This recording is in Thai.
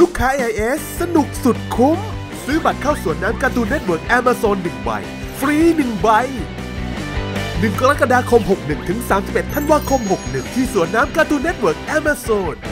ลูกค้า AIS สนุกสุดคุ้ม ซื้อบัตรเข้าสวนน้ำการ์ตูนเน็ตเวิร์กแอม z ซนหนึ่งใบ ฟรีหนึ่งใบ 1 กรกฎาคม 61 ถึง 31 ธันวาคม 61 ที่สวนน้ำการ์ตูนเน็ตเวิร์กแอม z ซน